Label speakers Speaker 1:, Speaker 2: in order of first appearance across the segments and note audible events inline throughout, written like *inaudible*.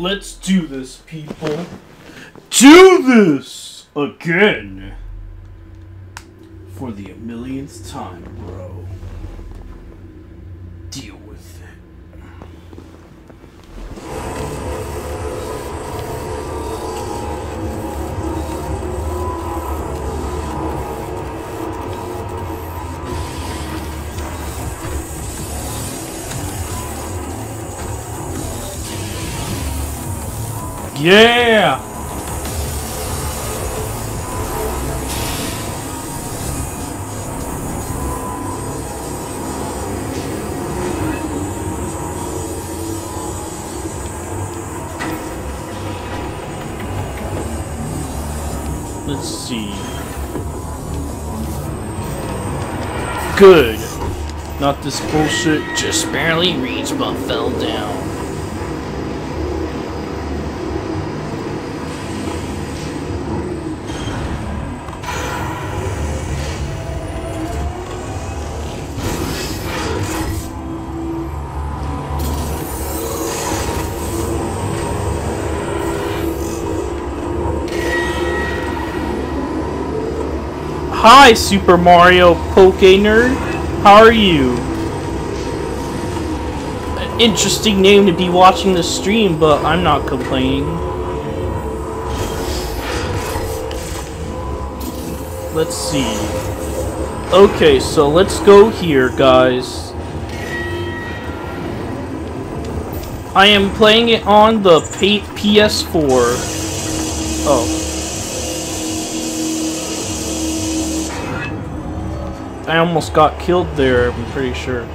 Speaker 1: let's do this, people. Do this again. For the millionth time, bro. Yeah! Let's see. Good. Not this bullshit.
Speaker 2: Just barely reached but fell down.
Speaker 1: Hi, Super Mario Poke Nerd. How are you? Interesting name to be watching the stream, but I'm not complaining. Let's see. Okay, so let's go here, guys. I am playing it on the P PS4. Oh. I almost got killed there, I'm pretty sure.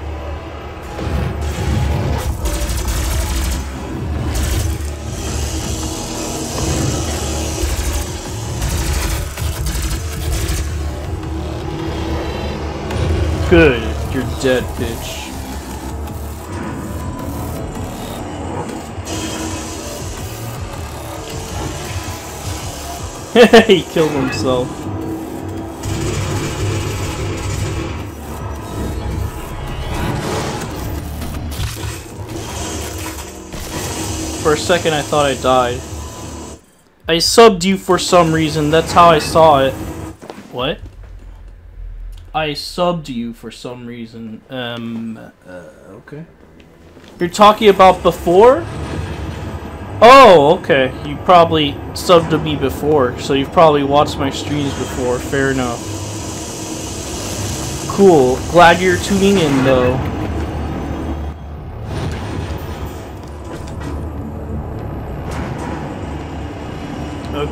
Speaker 1: Good, you're dead, bitch. *laughs* he killed himself. For a second I thought I died. I subbed you for some reason, that's how I saw it. What? I subbed you for some reason. Um, uh, okay. You're talking about before? Oh, okay. You probably subbed to me before, so you've probably watched my streams before. Fair enough. Cool. Glad you're tuning in, though.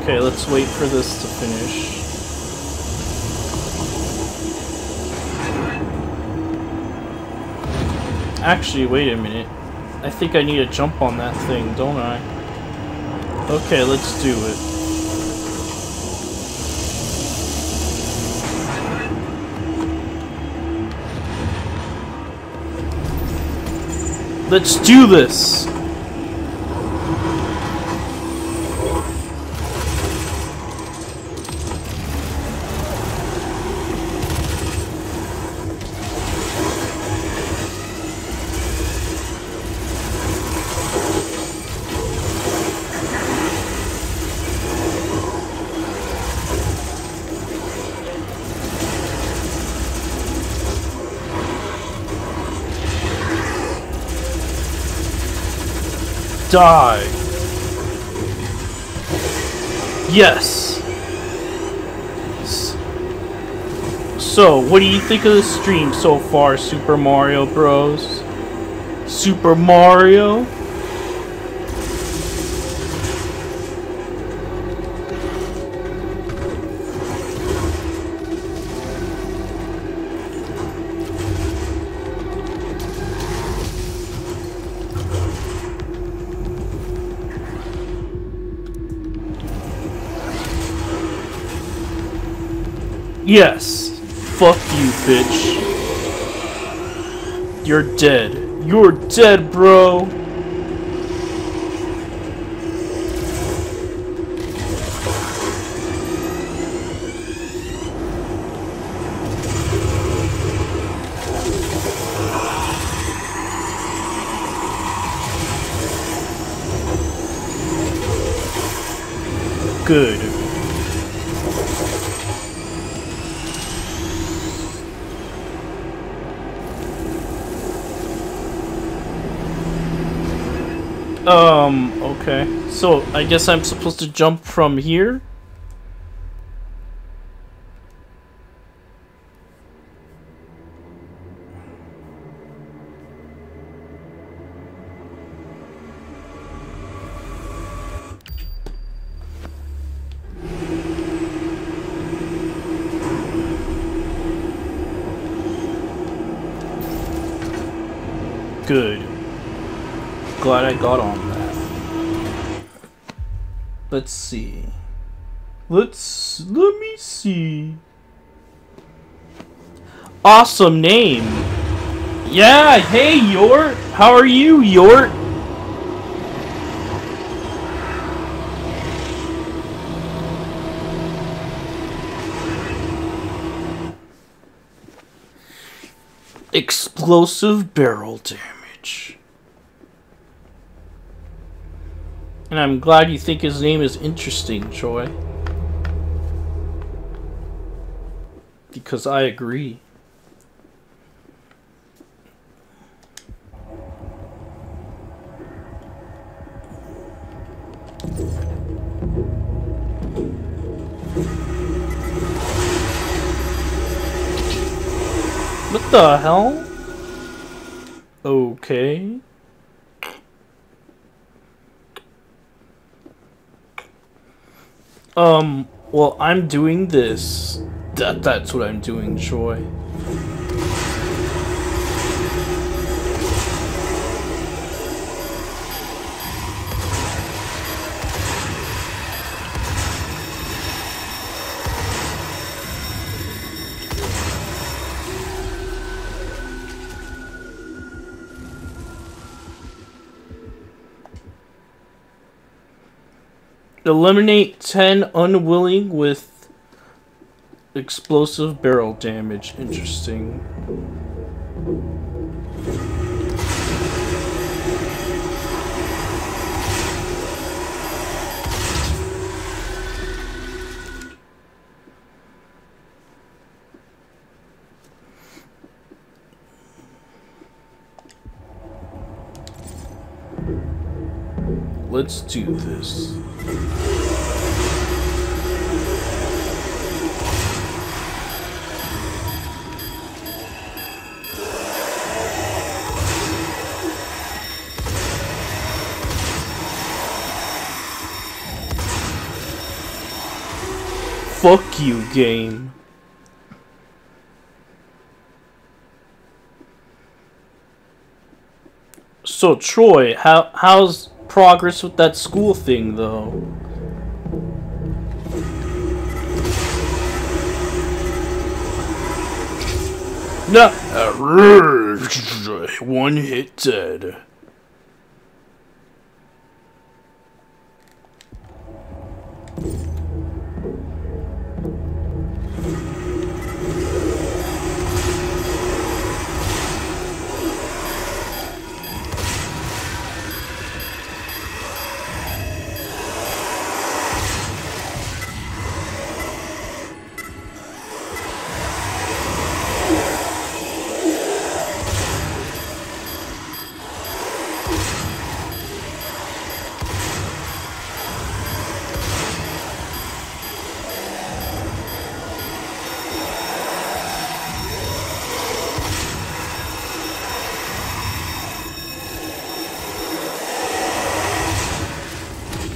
Speaker 1: Okay, let's wait for this to finish. Actually, wait a minute. I think I need to jump on that thing, don't I? Okay, let's do it. Let's do this! Die. Yes. So, what do you think of the stream so far, Super Mario Bros? Super Mario? Yes. Fuck you, bitch. You're dead. You're dead, bro. Good. Um, okay. So, I guess I'm supposed to jump from here? Good. Glad I got on that. Let's see. Let's let me see. Awesome name. Yeah, hey Yort. How are you, Yort? Explosive barrel damage. And I'm glad you think his name is interesting, Troy. Because I agree. The hell? Okay. Um, well, I'm doing this. That that's what I'm doing, Troy. Eliminate 10 unwilling with explosive barrel damage. Interesting. Let's do this. Fuck you, game. So Troy, how how's progress with that school thing though? No, one hit dead.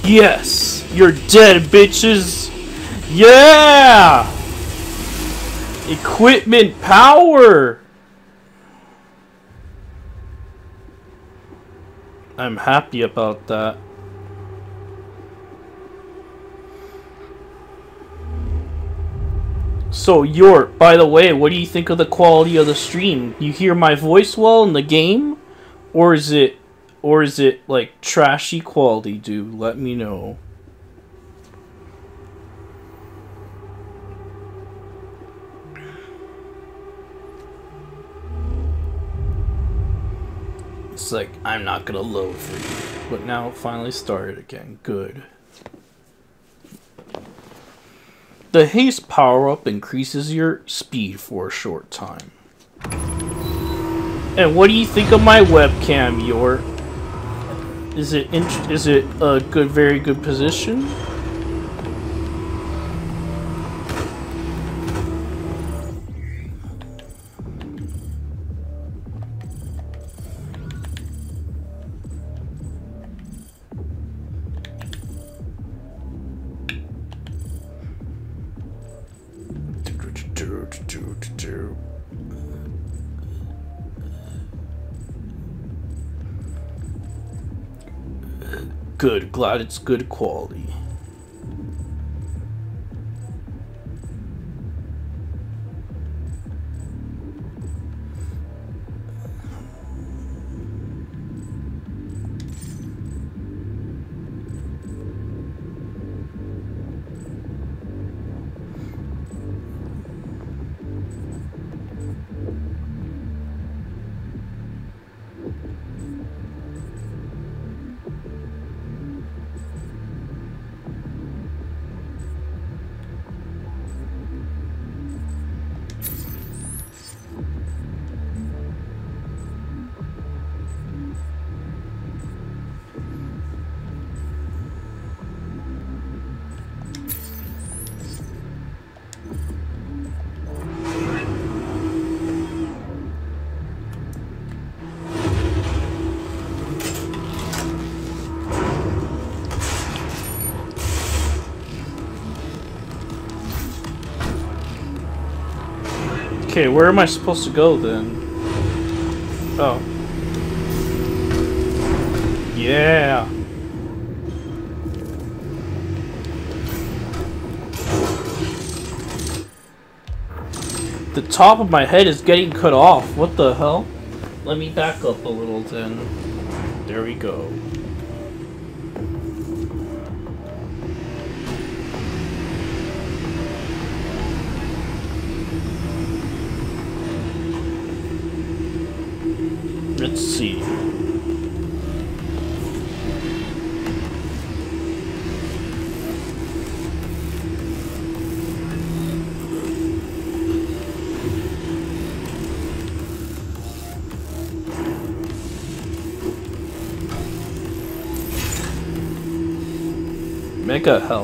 Speaker 1: Yes! You're dead, bitches! Yeah! Equipment power! I'm happy about that. So, Yort, by the way, what do you think of the quality of the stream? You hear my voice well in the game? Or is it or is it like trashy quality, dude? Let me know. It's like, I'm not gonna load for you. But now it finally started again. Good. The haste power up increases your speed for a short time. And what do you think of my webcam, Yor? Is it is it a good, very good position? Good, glad it's good quality. Okay, where am I supposed to go then? Oh. Yeah. The top of my head is getting cut off. What the hell? Let me back up a little then. There we go. Let's see. Mega health.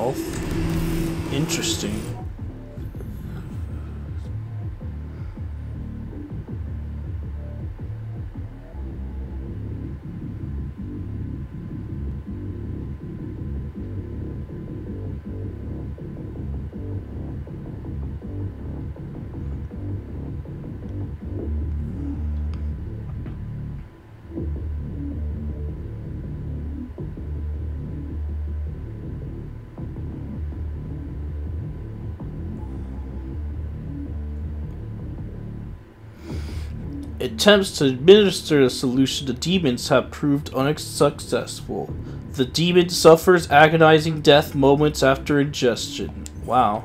Speaker 1: Attempts to administer the solution to demons have proved unsuccessful. The demon suffers agonizing death moments after ingestion. Wow.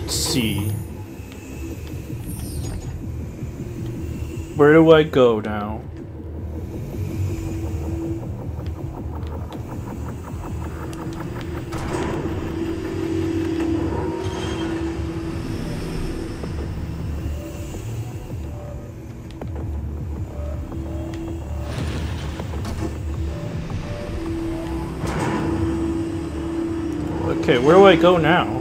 Speaker 1: Let's see. Where do I go now? Okay, where do I go now?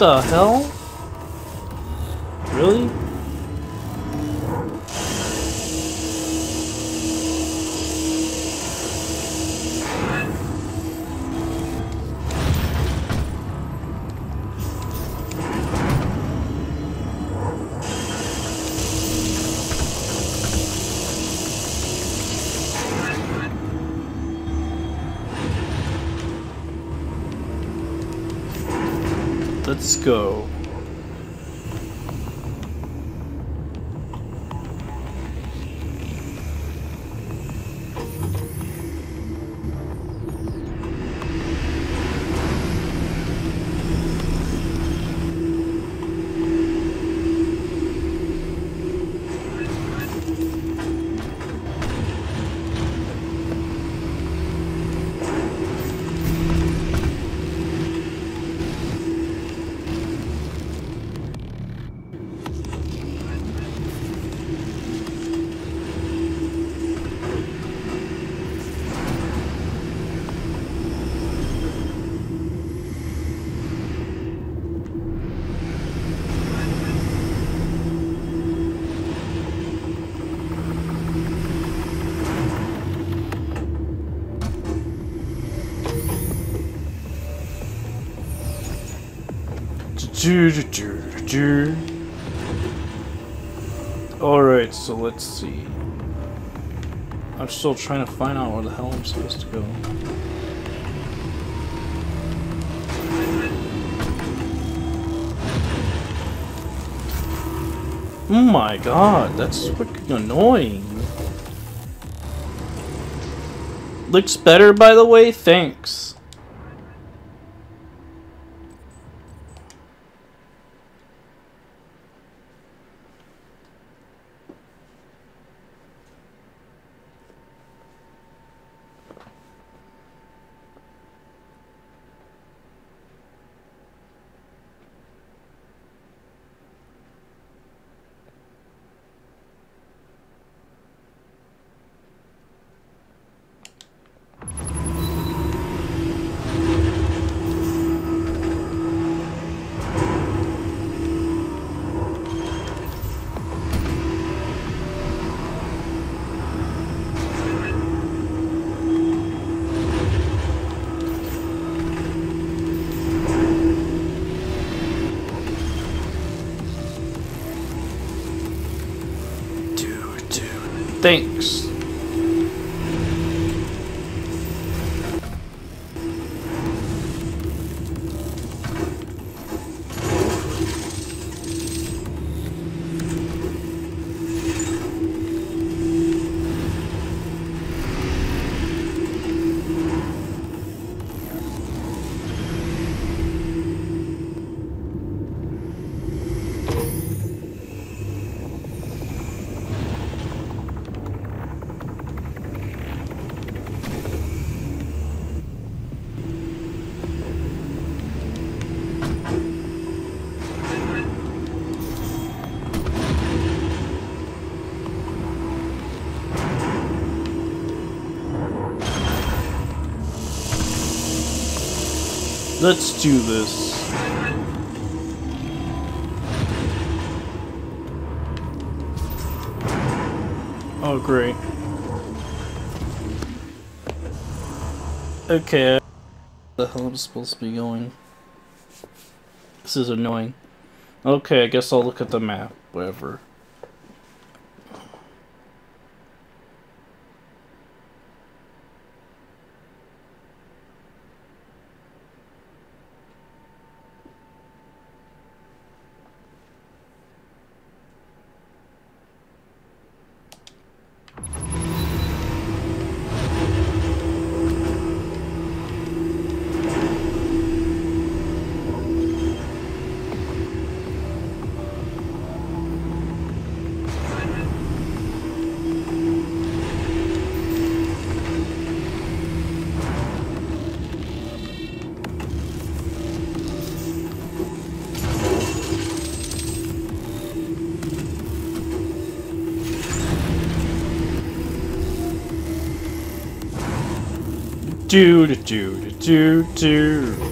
Speaker 1: What the hell? Really? Let's Alright, so let's see. I'm still trying to find out where the hell I'm supposed to go. Oh my god, that's freaking annoying. Looks better, by the way? Thanks. Thanks. Let's do this. Oh, great. Okay. The hell am I supposed to be going? This is annoying. Okay, I guess I'll look at the map. Whatever. Do do do do do.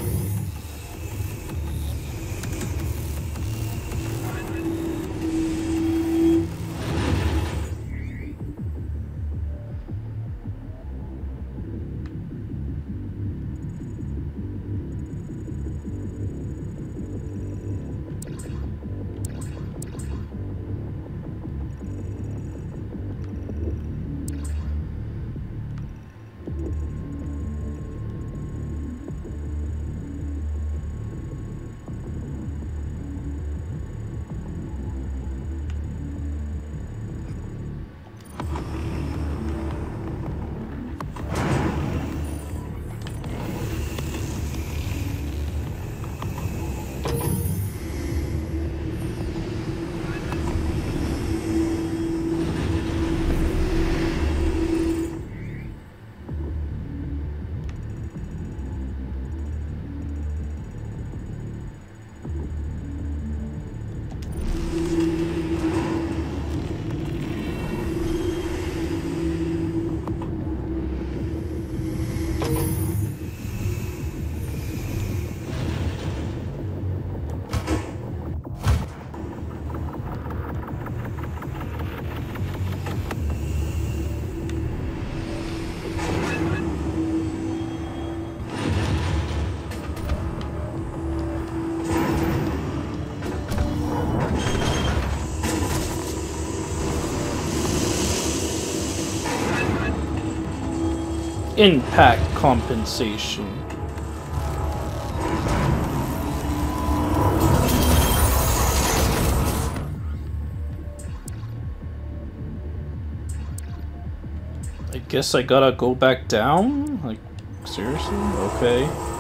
Speaker 1: Impact compensation. I guess I gotta go back down? Like, seriously? Okay.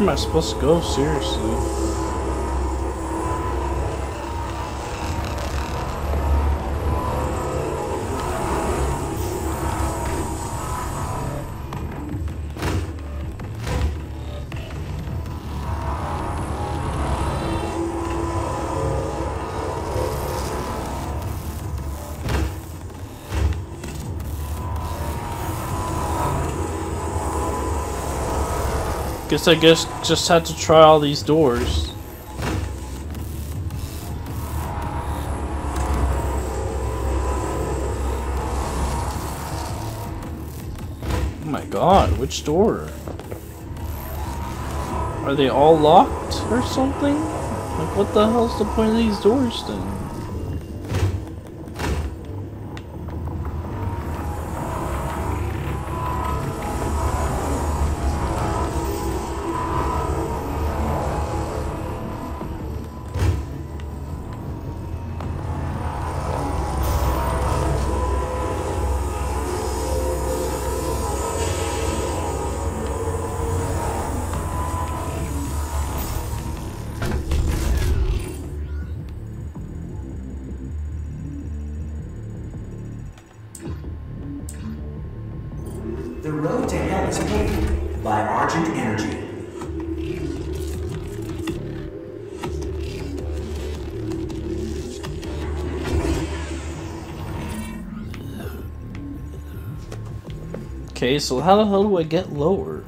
Speaker 1: Am I supposed to go? Seriously. Guess I guess just had to try all these doors. Oh my god, which door? Are they all locked or something? Like what the hell's the point of these doors then?
Speaker 3: The road to hell is paved by Argent Energy.
Speaker 1: Okay, so how the hell do I get lower?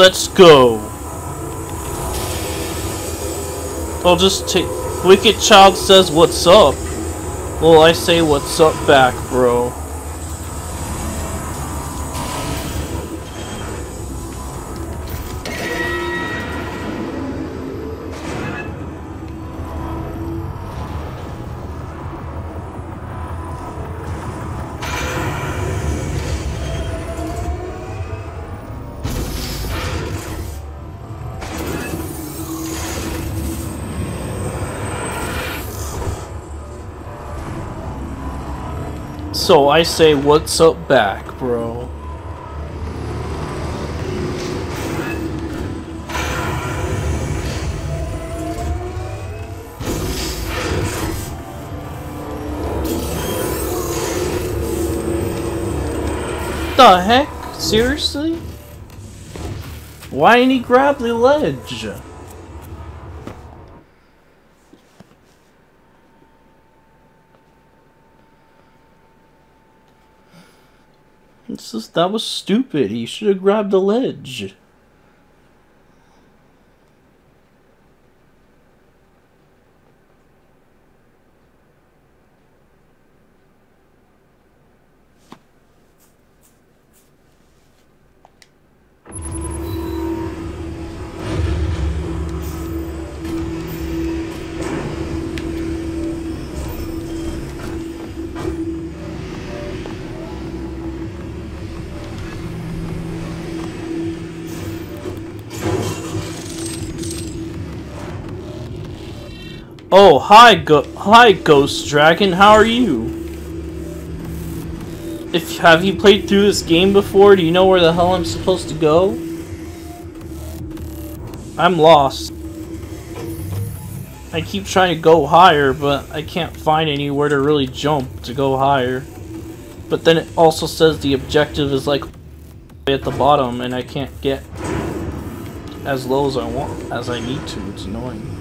Speaker 1: Let's go. I'll just take. Wicked Child says, What's up? Well, I say, What's up back, bro. So I say, what's up back, bro? The heck? Seriously? Why grab the ledge? It's just, that was stupid. He should have grabbed the ledge. Oh, hi, go hi, Ghost Dragon. How are you? If have you played through this game before? Do you know where the hell I'm supposed to go? I'm lost. I keep trying to go higher, but I can't find anywhere to really jump to go higher. But then it also says the objective is like at the bottom, and I can't get as low as I want, as I need to. It's annoying.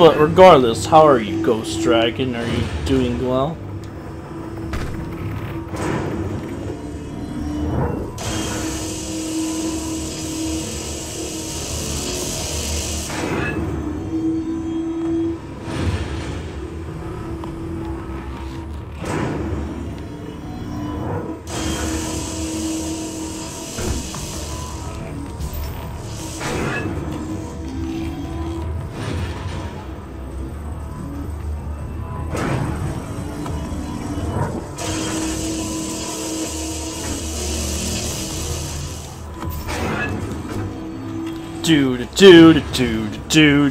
Speaker 1: But regardless, how are you, Ghost Dragon? Are you doing well? Do do do do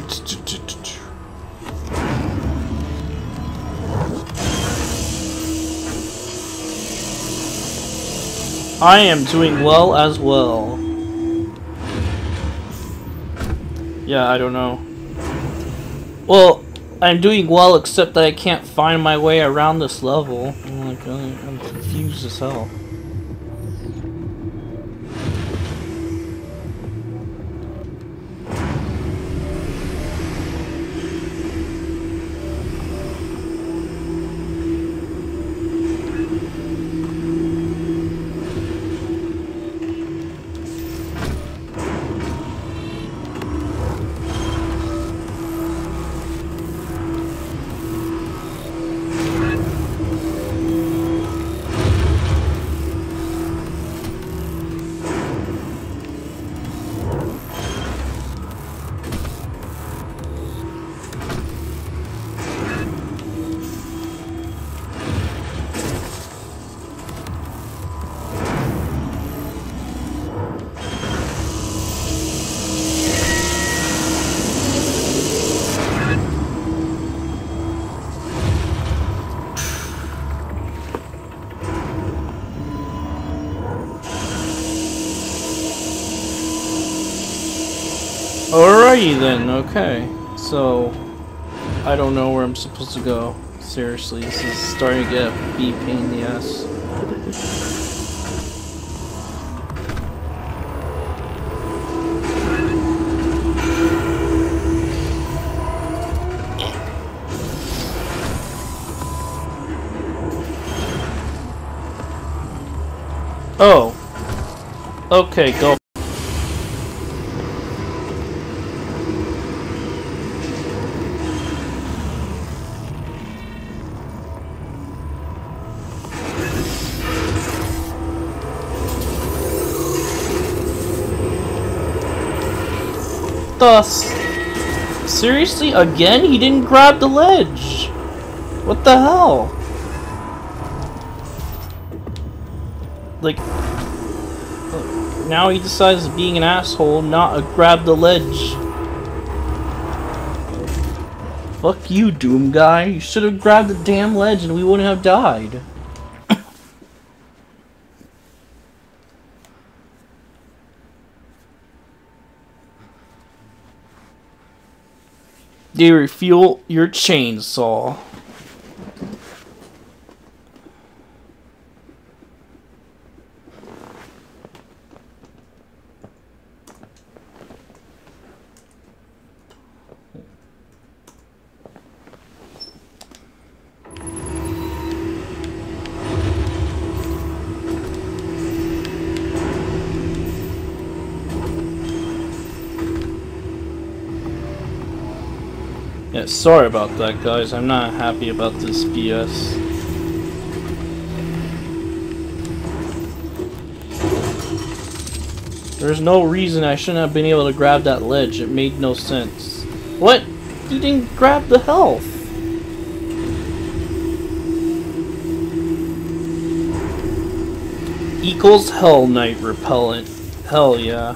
Speaker 1: do do I am doing well as well. Yeah, I don't know. Well, I'm doing well except that I can't find my way around this level. Oh I'm like, I'm confused as hell. Alrighty then, okay. So, I don't know where I'm supposed to go. Seriously, this is starting to get a bee pain in the ass. Oh, Okay, go. Thus, seriously, again, he didn't grab the ledge. What the hell? Like, now he decides being an asshole, not grab the ledge. Fuck you, Doom guy. You should have grabbed the damn ledge and we wouldn't have died. You refuel your chainsaw? Sorry about that, guys. I'm not happy about this BS. There's no reason I shouldn't have been able to grab that ledge. It made no sense. What? You didn't grab the health. Equals Hell Knight Repellent. Hell yeah.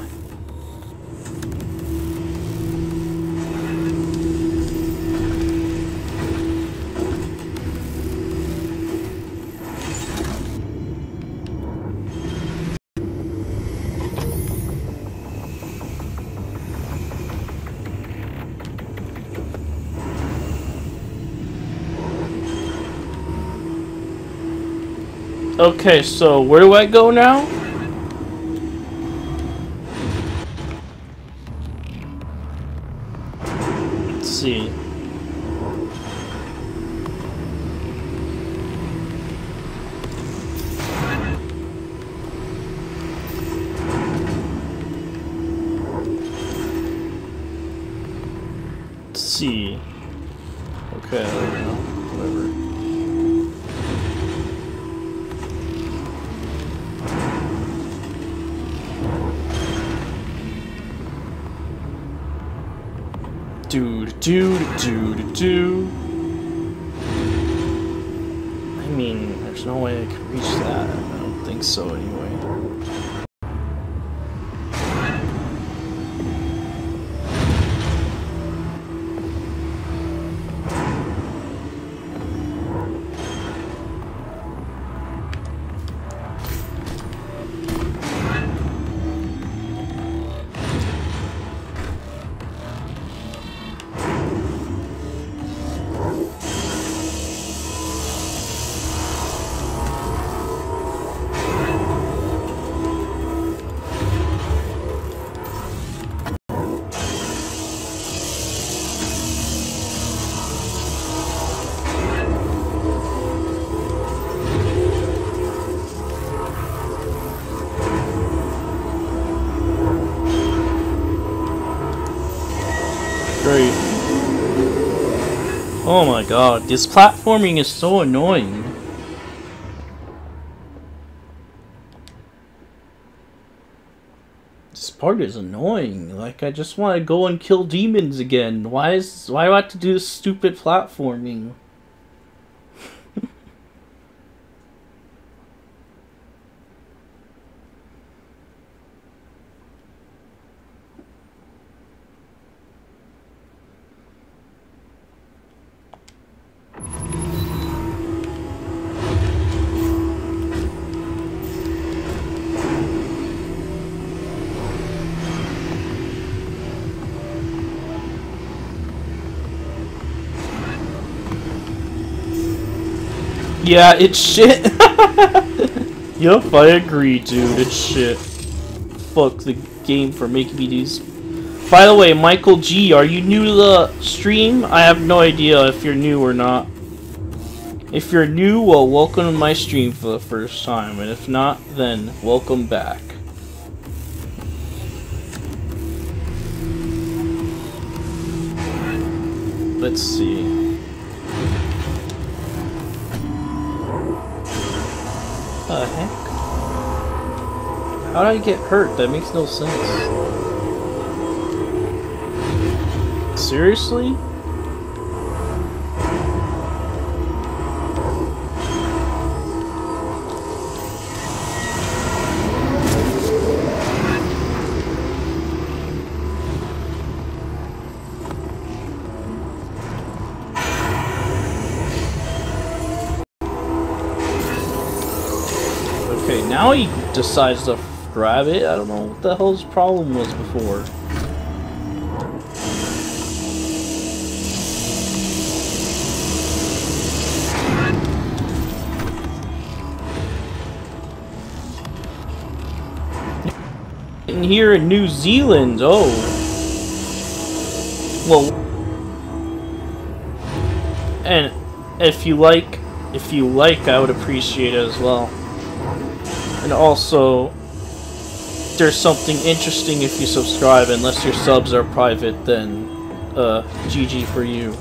Speaker 1: Okay, so where do I go now? Let's see. Let's see. Okay, I don't know. Whatever. Dude, dude, dude, dude. I mean, there's no way I could reach that. I don't think so, anyway. This platforming is so annoying. This part is annoying. Like I just want to go and kill demons again. Why is why do I have to do this stupid platforming? Yeah, it's shit. *laughs* yup, I agree, dude. It's shit. Fuck the game for making me these. By the way, Michael G, are you new to the stream? I have no idea if you're new or not. If you're new, well, welcome to my stream for the first time, and if not, then welcome back. Let's see. The heck? How did I get hurt? That makes no sense. Seriously? Decides to grab it. I don't know what the hell his problem was before. In here in New Zealand, oh. Well, and if you like, if you like, I would appreciate it as well. And also, there's something interesting if you subscribe. Unless your subs are private, then uh, GG for you.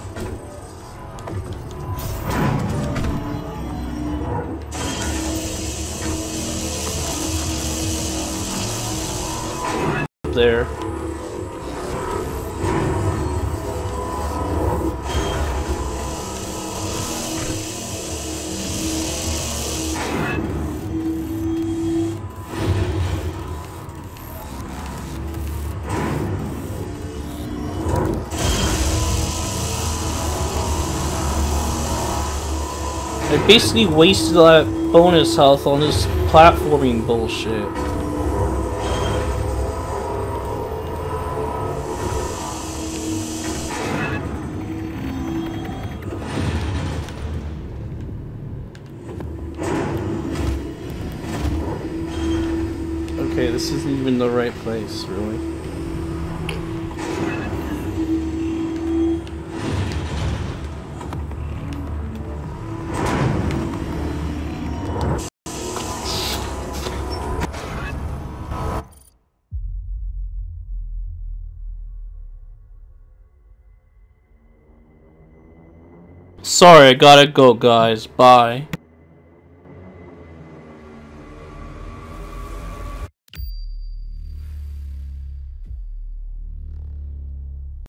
Speaker 1: There. Basically wasted that bonus health on this platforming bullshit. Okay, this isn't even the right place, really. Sorry, I gotta go, guys. Bye.